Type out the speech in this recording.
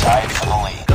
tied for the lead.